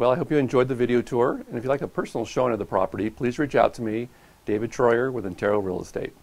Well, I hope you enjoyed the video tour, and if you'd like a personal showing of the property, please reach out to me, David Troyer with Intero Real Estate.